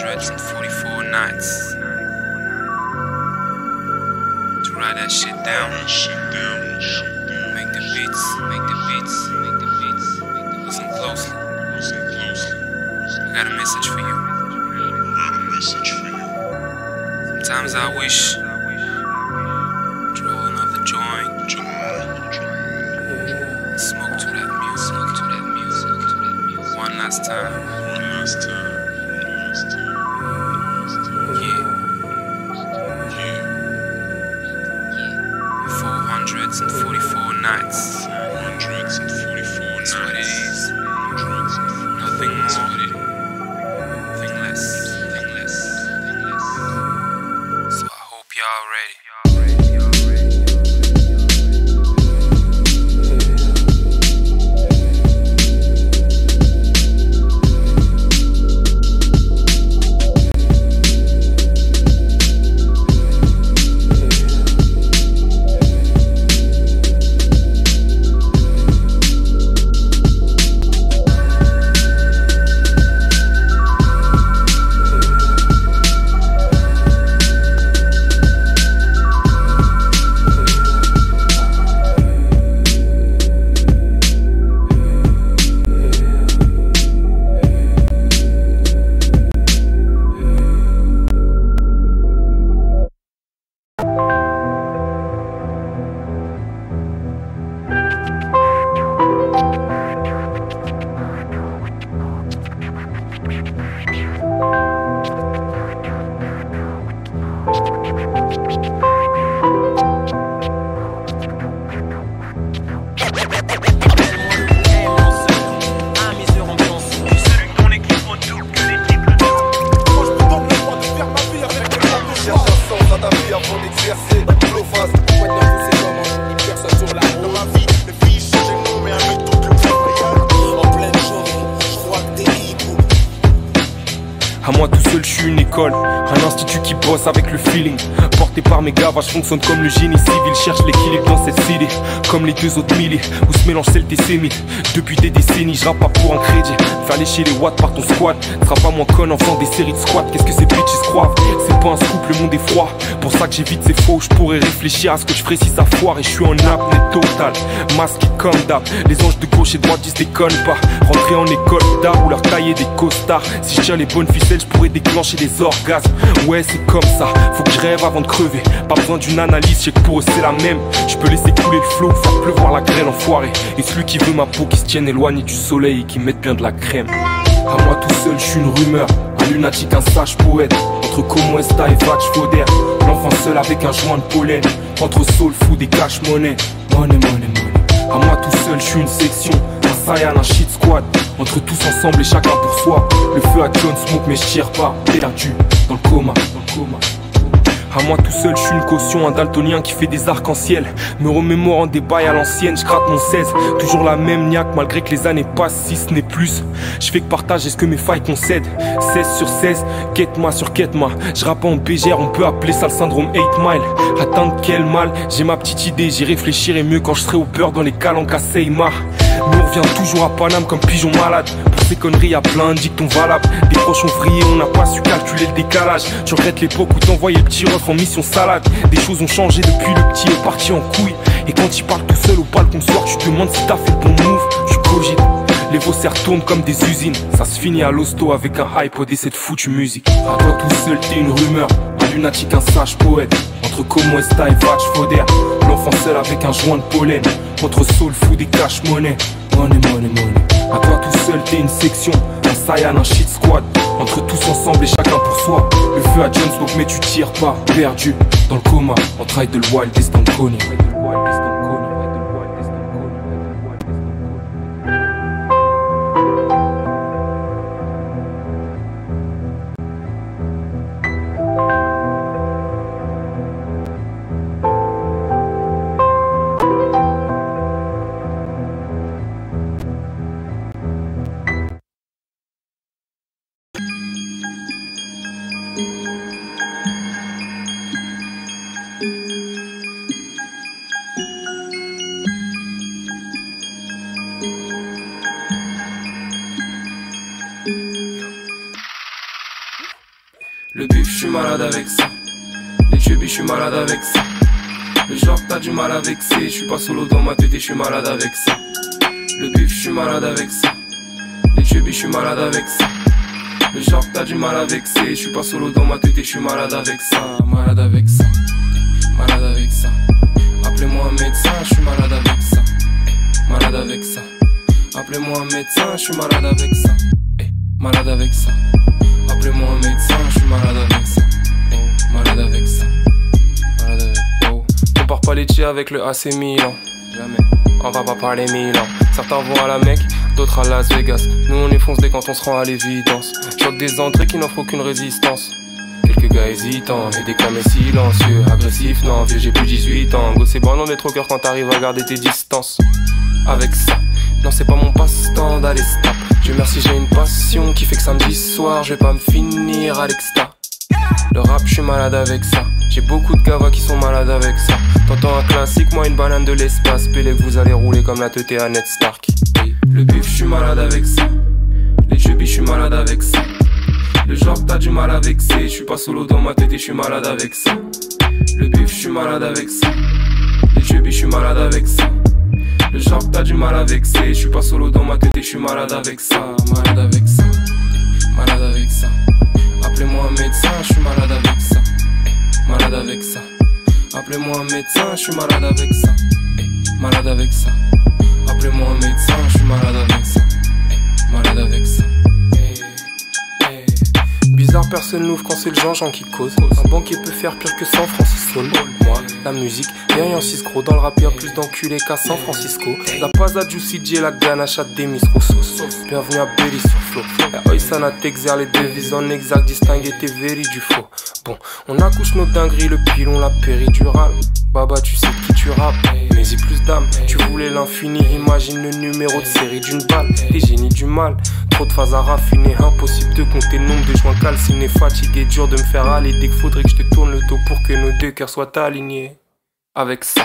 244 nights to write that shit down. Make the beats, make the beats, make the beats. Listen closely. I got a message for you. Sometimes I wish seul, avec le feeling. Porté par mes gars, je fonctionne comme le génie civil. Cherche l'équilibre dans cette cité, comme les deux autres milliers, où se mélangent celle et sémites. Depuis des décennies, je pas pour un crédit. Aller chez les watts par ton squad. Seras pas moins con en faisant des séries de squats. Qu'est-ce que ces bitches croient? C'est pas un scoop, le monde est froid. Pour ça que j'évite ces faux, je pourrais réfléchir à ce que je ferais si ça foire. Et je suis en apnée totale, masqué comme d'hab. Les anges de gauche et droite disent déconne pas. Rentrer en école d'art ou leur tailler des costards. Si je tiens les bonnes ficelles, je pourrais déclencher des orgasmes. Ouais, c'est comme ça, faut que je rêve avant de crever. Pas besoin d'une analyse, je sais que pour eux c'est la même. Je peux laisser couler le flot, faire pleuvoir la graine enfoirée. Et celui qui veut ma peau, qui se tienne éloigné du soleil et qui mette bien de la crème. À moi tout seul, je suis une rumeur. Un lunatique, un sage poète. Entre Como Esta et Vatch Fauder. L'enfant seul avec un joint de pollen. Entre soul food et cash money. Money, money, money. À moi tout seul, je suis une section. Un Saiyan, un shit squad. Entre tous ensemble et chacun pour soi. Le feu à John Smoke, mais je tire pas. Perdu dans le coma, dans le coma. À moi tout seul, je suis une caution, un daltonien qui fait des arcs-en-ciel. Me remémorant des bails à l'ancienne, je gratte mon 16. Toujours la même niaque, malgré que les années passent, si ce n'est plus. Je fais que partager ce que mes failles concèdent. 16 sur 16, quête-moi sur quête-moi. Je rappe en BGR, on peut appeler ça le syndrome 8 mile. Atteindre quel mal, j'ai ma petite idée, j'y réfléchirai mieux quand je serai au beurre dans les calanques à Seymar. Mais on revient toujours à Paname comme pigeon malade. Pour ces conneries, y'a plein de dictons valables. Des proches ont vrillé, on n'a pas su calculer le décalage. Je regrette l'époque où t'envoyais le petit ref en mission salade. Des choses ont changé depuis le petit est parti en couille. Et quand il parle tout seul au balcon soir, tu te demandes si t'as fait le bon move. Tu cogites. Les faussaires tournent comme des usines. Ça se finit à l'hosto avec un iPod et cette foutue musique. À toi tout seul, t'es une rumeur. Un lunatique, un sage poète. Entre Como et Vatch Fauder. L'enfant seul avec un joint de pollen. Entre soul food et cash money. Money, money, money. À toi tout seul, t'es une section. Un Saiyan, un shit squad. Entre tous ensemble et chacun pour soi. Le feu à Jones, donc mais tu tires pas. Perdu dans le coma. On travaille de le wild avec ça. Les chubis, je suis malade avec ça. Le genre, t'as du mal avec ça. Je suis pas solo dans ma tête et je suis malade avec ça. Le bif, je suis malade avec ça. Les chubis, je suis malade avec ça. Le genre, t'as du mal avec ça. Je suis pas solo dans ma tête et je suis malade avec ça. Malade avec ça. Malade avec ça. Appelez-moi un médecin, je suis malade avec ça. Malade avec ça. Appelez-moi un médecin, je suis malade avec ça. Malade avec ça. Appelez-moi un médecin, je suis malade avec ça. Malade avec ça. Malade avec oh. On part pas les avec le AC Milan. Jamais. On va pas parler Milan. Certains vont à la Mecque, d'autres à Las Vegas. Nous on est dès quand on se rend à l'évidence. Choc des entrées qui n'offrent aucune résistance. Quelques gars hésitants, et des camés silencieux, agressifs, non, vieux j'ai plus 18 ans. Go c'est bon d'en être au cœur quand t'arrives à garder tes distances. Avec ça, non c'est pas mon passe-temps d'aller stop. Dieu merci j'ai une passion qui fait que samedi soir je vais pas me finir à l'exta. Le rap je suis malade avec ça. J'ai beaucoup de gavas qui sont malades avec ça. T'entends un classique, moi une banane de l'espace. Pélé que vous allez rouler comme la teuté à Ned Stark. Le bif, je suis malade avec ça. Les chubis, je suis malade avec ça. Le genre, t'as du mal avec ça. Je suis pas solo dans ma tête et je suis malade avec ça. Le bif, je suis malade avec ça. Les chubis, je suis malade avec ça. Le genre, t'as du mal avec ça. Je suis pas solo dans ma tête et je suis malade avec ça. Malade avec ça. Malade avec ça. Appelez-moi un médecin, je suis malade avec ça. Malade avec ça. Appelez-moi un médecin, je suis malade avec ça. Malade avec ça. Appelez-moi un médecin, je suis malade avec ça. Malade avec ça. Bizarre, personne n'ouvre quand c'est le Jean-Jean qui cause. Un banquier peut faire pire que San Francisco. Moi, la musique, rien en 6 gros. Dans le rap, y'a plus d'enculés qu'à San Francisco. La paz à Juicy J, la ganache à Demis Rousseau. Bienvenue à Belly sur Flow. La Oisana t'exerce les devises en exact, distinguer tes véris du faux. Bon, on accouche nos dingueries, le pilon, la péridurale. Baba, tu sais qui tu rappes, mais y plus d'âme. Tu voulais l'infini, imagine le numéro de série d'une balle. Les génies du mal, trop de phases à raffiner. Impossible de compter le nombre de joints calcinés. Fatigué, dur de me faire aller. Dès qu'il faudrait que je te tourne le dos pour que nos deux cœurs soient alignés. Avec ça.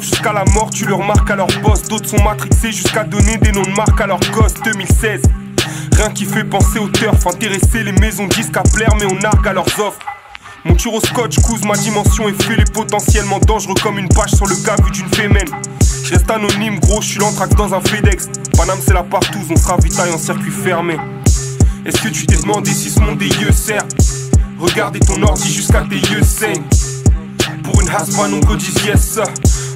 Jusqu'à la mort, tu leur marques à leur boss. D'autres sont matrixés jusqu'à donner des noms de marque à leur gosse. 2016, rien qui fait penser au turf. Intéresser les maisons disques à plaire, mais on nargue à leurs offres. Mon au scotch couse ma dimension et fait les potentiellement dangereux comme une page sur le gars vu d'une fémène. Je reste anonyme, gros, je suis l'entraque dans un FedEx. Paname, c'est la partouze, on se ravitaille en circuit fermé. Est-ce que tu t'es demandé si ce monde des yeux sert Regardez ton ordi jusqu'à tes yeux saignent. Pour une hasman, on go yes,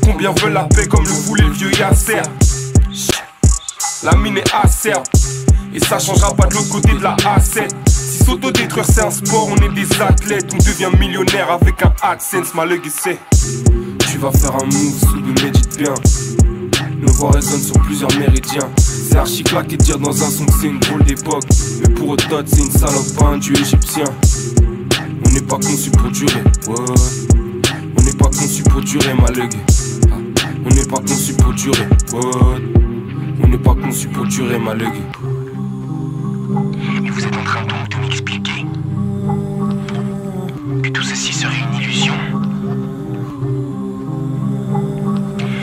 Combien veulent la paix comme le voulait le vieux Yasser. La mine est acerbe Et ça changera pas de l'autre côté de la A7 Si s'autodétruire c'est un sport, on est des athlètes. On devient millionnaire avec un AdSense, ma c'est Tu vas faire un move le médite bien Nos voix résonnent sur plusieurs méridiens. C'est archi claqué de dire dans un son que c'est une drôle d'époque. Mais pour autant c'est une salope, pas un dieu égyptien. On n'est pas conçu pour durer, pas conçu pour durer, ma on n'est pas conçu pour durer, On n'est pas conçu pour durer, ma Mais vous êtes en train donc de m'expliquer? Que tout ceci serait une illusion?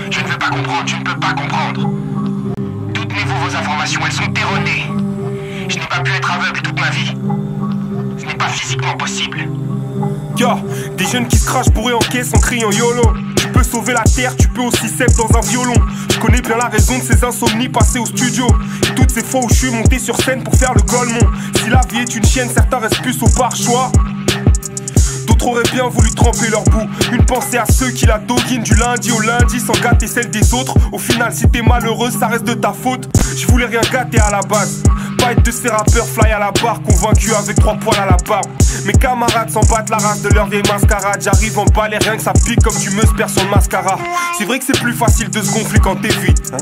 Je ne veux pas comprendre, je ne peux pas comprendre. Toutes mes vos informations, elles sont erronées. Je n'ai pas pu être aveugle toute ma vie. Ce n'est pas physiquement possible. Des jeunes qui se crachent bourrés en caisse en criant YOLO peux sauver la terre, tu peux aussi s'aider dans un violon. Je connais bien la raison de ces insomnies passées au studio. Et toutes ces fois où je suis monté sur scène pour faire le golemon. Si la vie est une chienne, certains restent plus au par-choix. D'autres auraient bien voulu tremper leur bout. Une pensée à ceux qui la doguinent du lundi au lundi sans gâter celle des autres. Au final, si t'es malheureux, ça reste de ta faute. Je voulais rien gâter à la base. De ces rappeurs fly à la barre, convaincus avec trois poils à la barbe. Mes camarades s'en battent la race de leur vieille. J'arrive en balai, rien que ça pique comme tu me perds son mascara. C'est vrai que c'est plus facile de se gonfler quand t'évites. Hein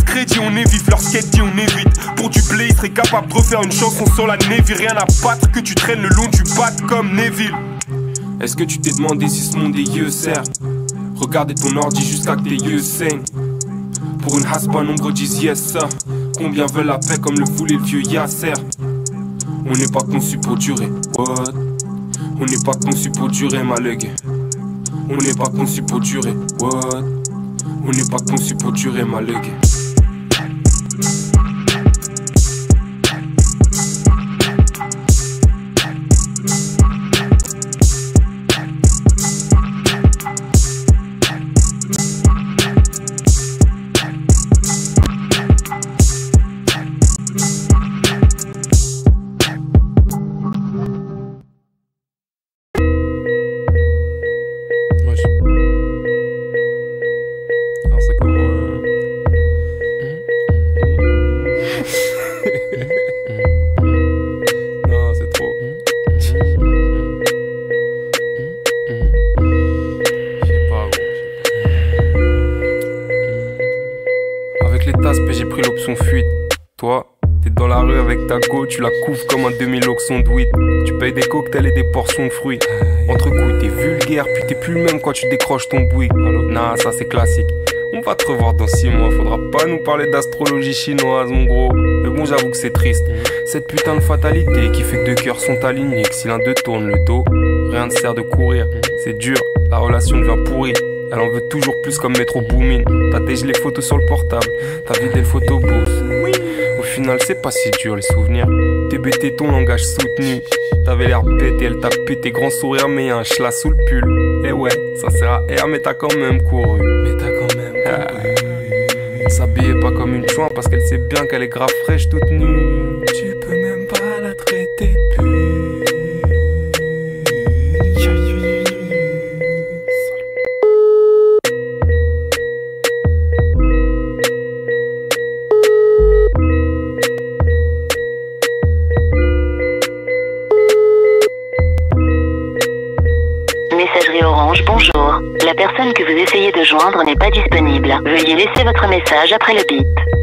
Scrédit, on évite, leur skate dit on évite. Pour du blé, il serait capable de refaire une chanson sur la Navy. Rien à battre que tu traînes le long du bat comme Neville. Est-ce que tu t'es demandé si ce monde est yeux sert Regardez ton ordi jusqu'à que tes yeux saignent. Pour une haspa, nombre disent yes. Combien veulent la paix comme le voulait le vieux Yasser. On n'est pas conçu pour durer, what? On n'est pas conçu pour durer, ma lug. On n'est pas conçu pour durer, what? On n'est pas conçu pour durer, ma. Fuite. Toi, t'es dans la rue avec ta go, tu la couvres comme un demi-loxon de weed. Tu payes des cocktails et des portions de fruits. Entre coups, t'es vulgaire, puis t'es plus le même quand tu décroches ton bruit. Nah, ça c'est classique. On va te revoir dans 6 mois, faudra pas nous parler d'astrologie chinoise, mon gros. Mais bon, j'avoue que c'est triste. Cette putain de fatalité qui fait que deux cœurs sont alignés, que si l'un d'eux tourne le dos, rien ne sert de courir. C'est dur, la relation devient pourrie. Elle en veut toujours plus comme Metro Boomin. T'as déjà les photos sur le portable, t'as vidé le photobooth. Au final, c'est pas si dur les souvenirs. TBT ton langage soutenu. T'avais l'air bête et elle t'a pété grand sourire, mais y a un schla sous le pull. Eh ouais, ça sert à R, mais t'as quand même couru. Mais t'as quand même couru. S'habiller pas comme une chouin parce qu'elle sait bien qu'elle est grave fraîche toute nue. Tu essayez de joindre n'est pas disponible. Veuillez laisser votre message après le bip.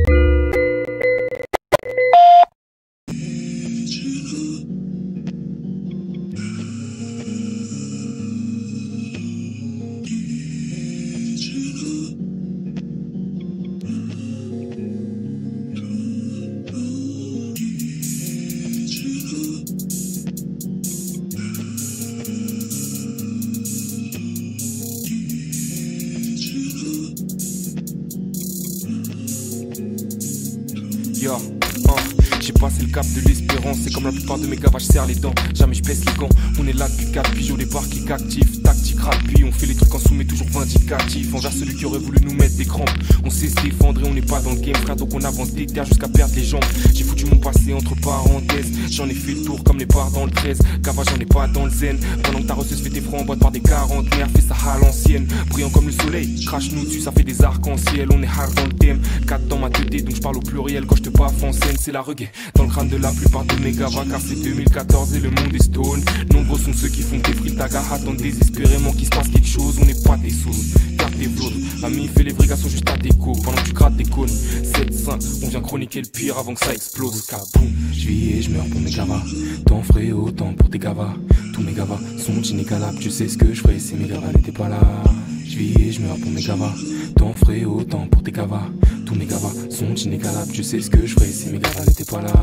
On sait se défendre et on n'est pas dans le game, frère, donc on avance des terres jusqu'à perdre les jambes. J'ai foutu mon passé entre parenthèses, j'en ai fait le tour comme les barres dans le 13, Cava j'en ai pas dans le zen. Pendant que ta reçu se fait tes francs en boîte par des quarantenaires, fais ça à l'ancienne, brillant comme le soleil, crache nous dessus, ça fait des arcs-en-ciel, on est hard dans le thème, 4 dans ma tête, donc je parle au pluriel quand je te baffe en scène, c'est la reggae. Dans le crâne de la plupart de mes gavas, car c'est 2014 et le monde est stone. Nombreux sont ceux qui font des frites à attendent désespérément qu'il se passe quelque chose, on n'est pas des sauces. Garde tes vôtres, ami, fais les vrais gars sont juste à déco, pendant que tu grattes des cônes. 7-5, on vient chroniquer le pire avant que ça explose. Kaboum, je vis et je meurs pour mes gavas. T'en ferais autant pour tes gavas. Tous mes gavas sont inégalables, tu sais ce que je ferais si mes gavas n'étaient pas là. Je vis et je meurs pour mes gavas. T'en ferais autant pour tes gavas. Tous mes gavas sont inégalables, tu sais ce que je ferais si mes gavas n'étaient pas là.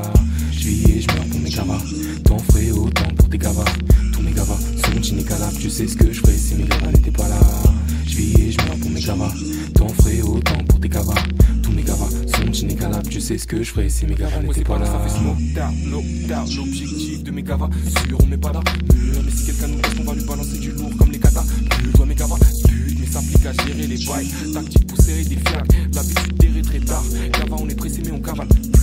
Je vis et je meurs pour mes gavas. T'en ferais autant pour tes gavas. Tous mes gavas sont inégalables, tu sais ce que je ferais si mes gavas n'étaient pas là. Je vis et je meurs pour mes gavas. T'en ferais autant pour tes gavas. Tous mes gavas sont inégalables, tu sais ce que je ferais si mes gavas n'étaient pas là. Ça fait down, l'objectif de mes gavas. Sûr, on met pas là. Mais si quelqu'un nous laisse, on va lui balancer du lourd comme les katas. Plus toi mes gavas, but, mais s'applique qu'à gérer les bails. Tactique pour serrer des fiacs, l'habitude d'errer très tard. Cava, on est pressé, mais on cavale plus.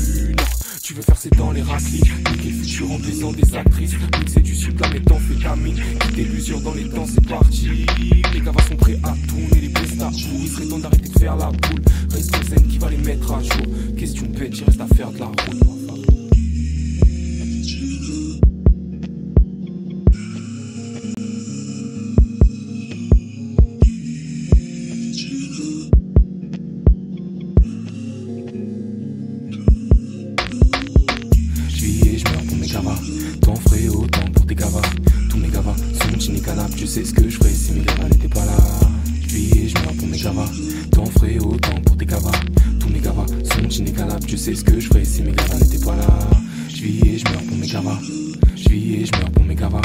Tu veux faire c'est dans les raclis. Niquer le futur en baisant des actrices. Mixer du sucre, la méthamphétamine. Quitter l'usure dans les temps, c'est parti. Les gavas sont prêts à tourner les prestats. Il serait temps d'arrêter de faire la boule. Reste zen qui va les mettre à jour. Question bête, il reste à faire de la route. Je vis et je meurs pour mes gavas.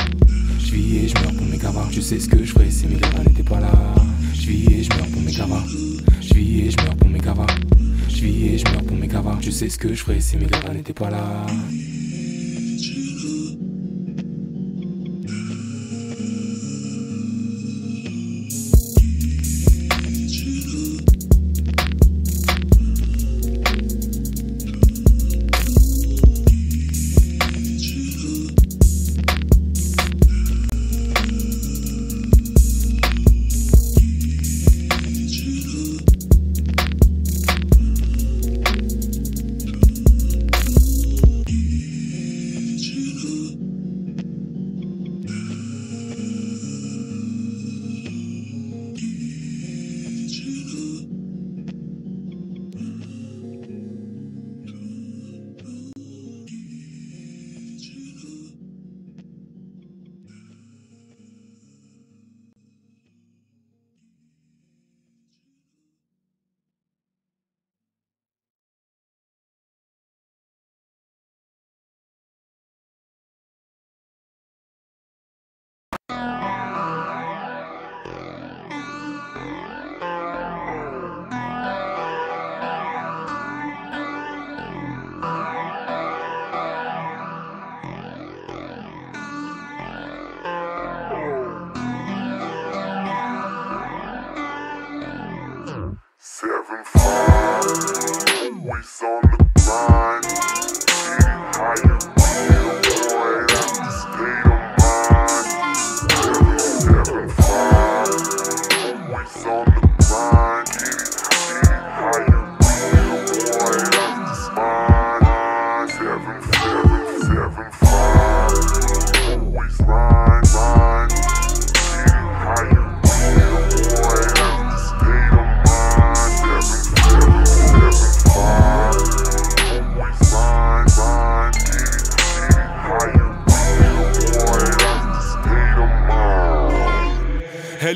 Je vis et je meurs pour mes gavas. Je sais ce que je ferais si mes gavas n'étaient pas là. Je vis et je meurs pour mes gavas. Je vis et je meurs pour mes gavas. Je vis et je meurs pour mes gavas. Je sais ce que je ferais si mes gavas n'étaient pas là.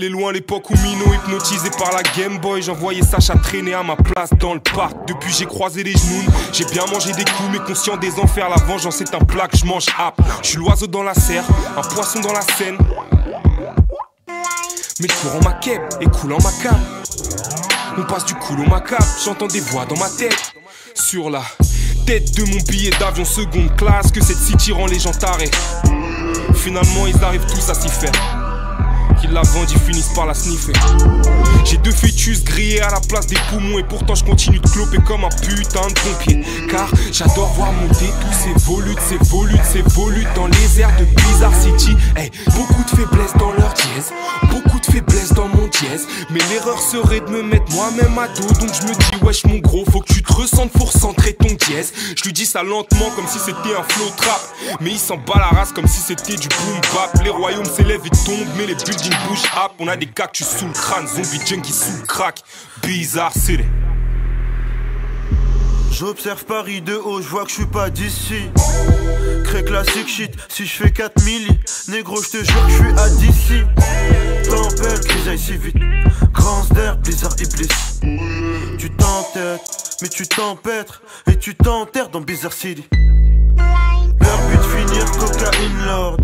Elle est loin l'époque où Mino hypnotisé par la Game Boy J'envoyais Sacha traîner à ma place dans le parc. Depuis j'ai croisé les genoux J'ai bien mangé des coups mais conscient des enfers La vengeance est un plat que je mange hap Je suis l'oiseau dans la serre, un poisson dans la Seine. Mais courant ma quête et coulant ma cam On passe du cool au macabre J'entends des voix dans ma tête. Sur la tête de mon billet d'avion seconde classe Que cette city rend les gens tarés. Finalement ils arrivent tous à s'y faire qu'ils la vendent, ils finissent par la sniffer. J'ai deux fœtus grillés à la place des poumons et pourtant je continue de cloper comme un putain de pompier. Car j'adore voir monter tous ces volutes, ces volutes, ces volutes dans les airs de Bizarre City. Hey, beaucoup de faiblesses dans leur dièse, beaucoup de faiblesses dans mon dièse. Mais l'erreur serait de me mettre moi-même à dos, donc je me dis wesh mon gros, faut que tu te ressentes pour centrer ton dièse. Je lui dis ça lentement comme si c'était un flow trap, mais il s'en bat la race comme si c'était du boom bap. Les royaumes s'élèvent et tombent, mais les up. On a des cactus sous le crâne, zombie junkie sous le crack. Bizarre city. J'observe Paris de haut, je vois que je suis pas d'ici. Cré classique shit, si je fais 4 milli, négro, je te jure que je suis à d'ici. Tempête, grisaille si vite. Grand d'air, blizzard iblis. Tu t'entêtes, mais tu t'empêtres, et tu t'enterres dans Bizarre City. Leur but finir cocaïne lord.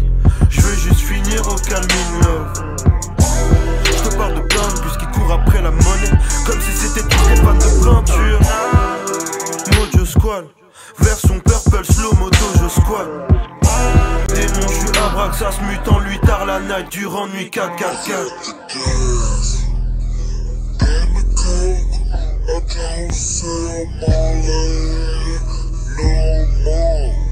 Juste finir au calme in love. Je te parle de bus qui courent après la monnaie, comme si c'était tous des pannes de peinture. Mojo Squall, version purple slow moto je squat. Démon, je suis Abraxas, mutant lui tard la night, durant nuit 4 4 4. Can't sell my land no more.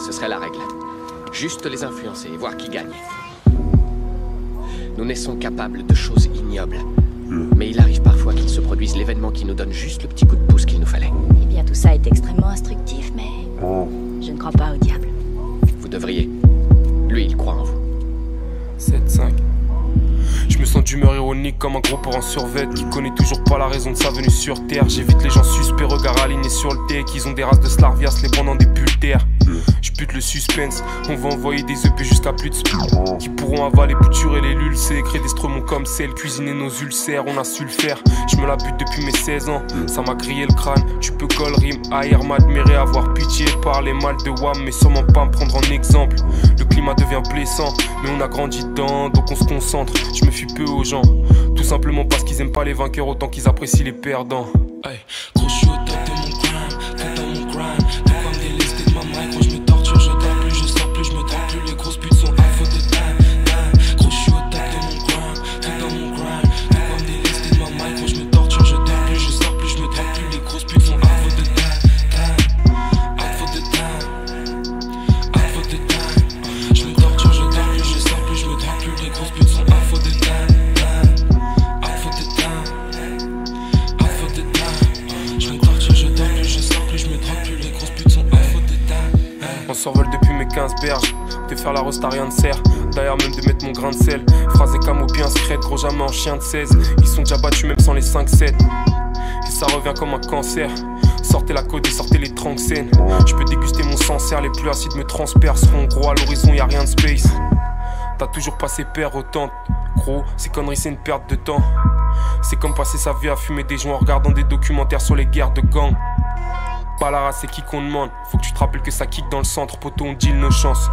Ce serait la règle. Juste les influencer et voir qui gagne. Nous naissons capables de choses ignobles. Mais il arrive parfois qu'il se produise l'événement qui nous donne juste le petit coup de pouce qu'il nous fallait. Eh bien, tout ça est extrêmement instructif, mais je ne crois pas au diable. Vous devriez. Lui, il croit en vous. 7-5. Je me sens d'humeur ironique comme un gros porc en survêt qui connaît toujours pas la raison de sa venue sur terre. J'évite les gens suspects, regards alignés sur le tech. Ils ont des races de Slarvias, les pendant des bulles d'air. Je bute le suspense, on va envoyer des EP jusqu'à plus de speed Qui pourront avaler, bouturer les lulcés, créer des stromons comme celle, cuisiner nos ulcères, on a su le faire. Je me la bute depuis mes 16 ans, ça m'a grillé le crâne. Tu peux call rime, haïr, m'admirer, avoir pitié, parler mal de WAM, mais sûrement pas me prendre en exemple. Le climat devient blessant, mais on a grandi dedans, donc on se concentre. Je me fie peu aux gens, tout simplement parce qu'ils aiment pas les vainqueurs autant qu'ils apprécient les perdants. Gros, La roste, t'as rien de serre. D'ailleurs, même de mettre mon grain de sel. Phrase et camo bien secrète, gros jamais en chien de 16. Ils sont déjà battus même sans les 5-7. Et ça revient comme un cancer. Sortez la côte et sortez les scènes Je peux déguster mon sang-serre, les plus acides me transperceront. Gros, à l'horizon, y a rien de space. T'as toujours passé père autant. Gros, ces conneries, c'est une perte de temps. C'est comme passer sa vie à fumer des joints en regardant des documentaires sur les guerres de gangs. Pas la race, c'est qui qu'on demande? Faut que tu te rappelles que ça kick dans le centre, poteau, on deal nos chances.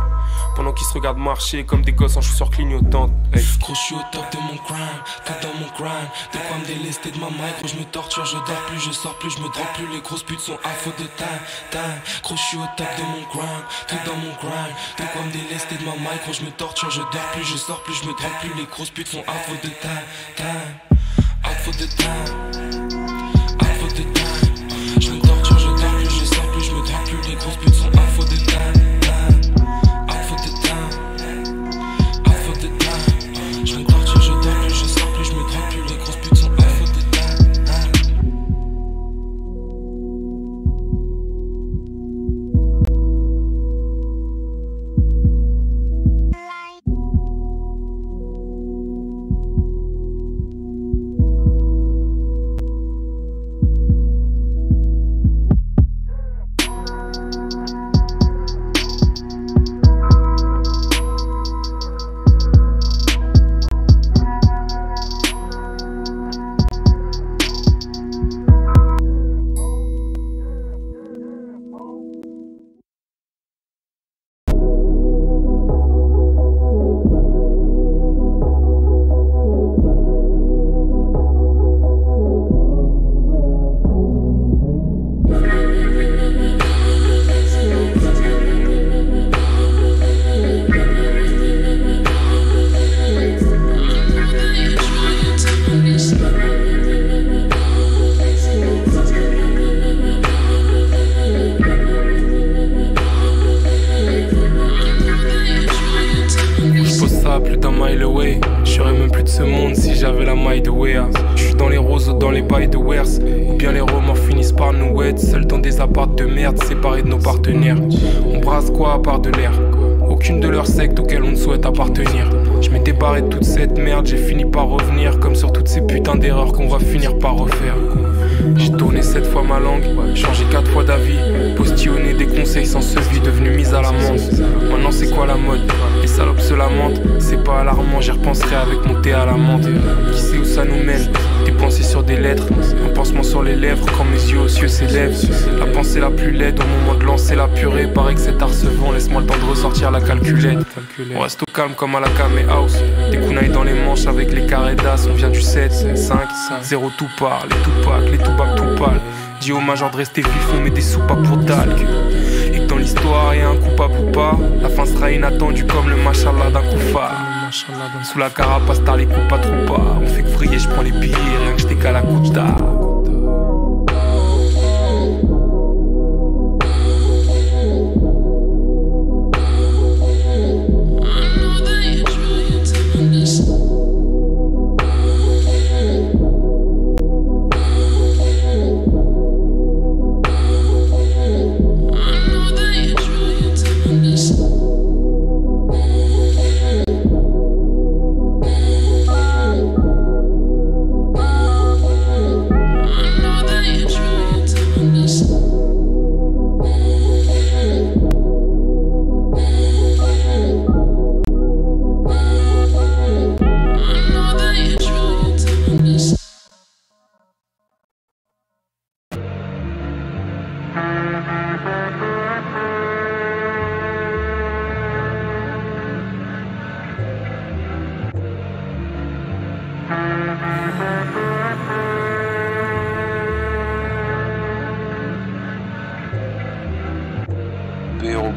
Pendant qu'ils se regardent marcher comme des gosses en chaussures clignotantes. Hey. Gros, je suis au top de mon grind, tout dans mon grind. De quoi me délester de ma mic, gros, je me torture, je dors plus, je sors plus, je me drop plus. Les grosses putes sont à faute de time, time. Gros, je suis au top de mon grind, tout dans mon grind. De quoi me délester de ma mic, gros, je me torture, je dors plus, je sors plus, je me drop plus. Les grosses putes sont à faute de time, time. À faute de time, à part de l'air Aucune de leurs sectes auxquelles on ne souhaite appartenir. Je m'étais barré de toute cette merde, j'ai fini par revenir. Comme sur toutes ces putains d'erreurs qu'on va finir par refaire. J'ai tourné sept fois ma langue, changé quatre fois d'avis. Postillonné des conseils sans vie, devenu mise à l'amende. Maintenant c'est quoi la mode Les salopes se lamentent, c'est pas alarmant, j'y repenserai avec mon thé à la menthe. Qui sait où ça nous mène Des pensées sur des lettres, un pansement sur les lèvres quand mes yeux aux cieux s'élèvent. La pensée la plus laide au moment de lancer la purée. Paraît que cet vend, laisse-moi le temps de ressortir la calculette. On reste au calme comme à la Kame House. Des kunai dans les manches avec les carrés d'as. On vient du 7, 5, 0 tout part. Les tout les tout bacs tout pâle. Dis au major de rester vif, on met des soupapes pour talc. Et que dans l'histoire, y'a un coupable ou pas. La fin sera inattendue comme le machallah d'un koufar. Sous la carapace, t'as les coups pas trop pas. On fait que vriller, je prends les billets, rien que j'étais qu'à la d'art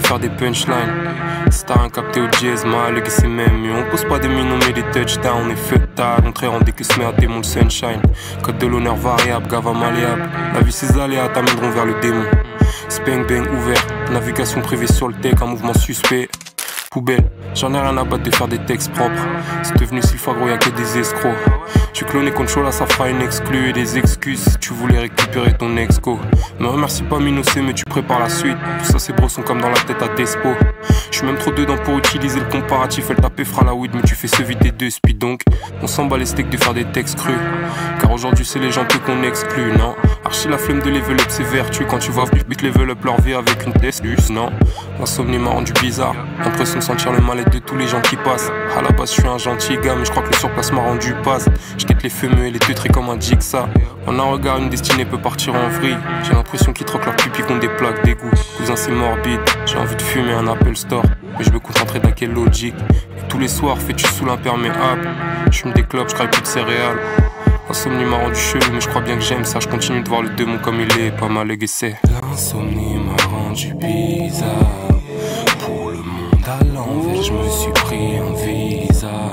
faire des punchlines. Si t'as un capté au jazz, mal, c'est même mieux. On pose pas des mines, on met des touchdowns. On est feu tard, on rendez que se met à démon sunshine. Code de l'honneur variable, gava malléable. La vie, ses aléas t'amèneront vers le démon. Spang bang ouvert, navigation privée sur le tech, un mouvement suspect. Poubelle, j'en ai rien à battre de faire des textes propres. C'est devenu si gros, y'a que des escrocs. Tu cloné contrôle, ça fera une exclue et des excuses tu voulais récupérer ton exco. Me remercie pas Minocé, mais tu prépares la suite. Tout ça c'est brosson comme dans la tête à Despo. Je suis même trop dedans pour utiliser le comparatif. Elle tapé fera la weed, mais tu fais se vider deux speed donc. On s'en bat les steaks de faire des textes crus. Car aujourd'hui c'est les gens peu qu'on exclut, non? Archi la flemme de level up, c'est vertu. Quand tu vois vite level up leur vie avec une test, non? L'insomnie m'a rendu bizarre. L'impression de sentir le de tous les gens qui passent. À la base, je suis un gentil gars, mais je crois que le surplace m'a rendu passe. Je quitte les fumeux et les teutrés comme un jigsaw. En un regard, une destinée peut partir en vrille. J'ai l'impression qu'ils troquent leur pipi contre des plaques d'égout. Cousin, c'est morbide. J'ai envie de fumer un Apple Store. Mais je me concentrer dans quelle logique. Tous les soirs, fais-tu sous l'imperméable? Je me déclope, je plus de céréales. L'insomnie m'a rendu chelou, mais je crois bien que j'aime ça. Je continue de voir le démon comme il est, pas mal égessé. L'insomnie m'a rendu bizarre. L'envers, je me suis pris un visa.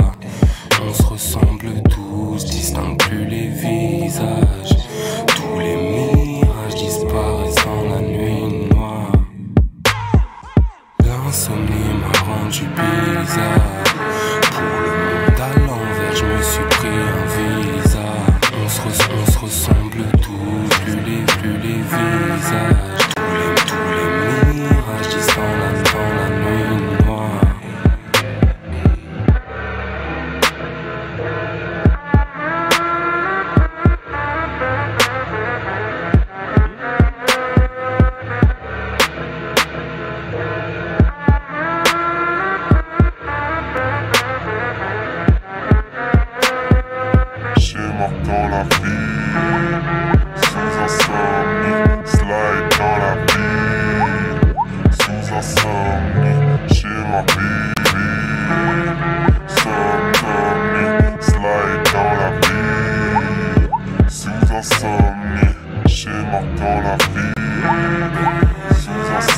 On se ressemble tous, distingue plus les I feel. Since I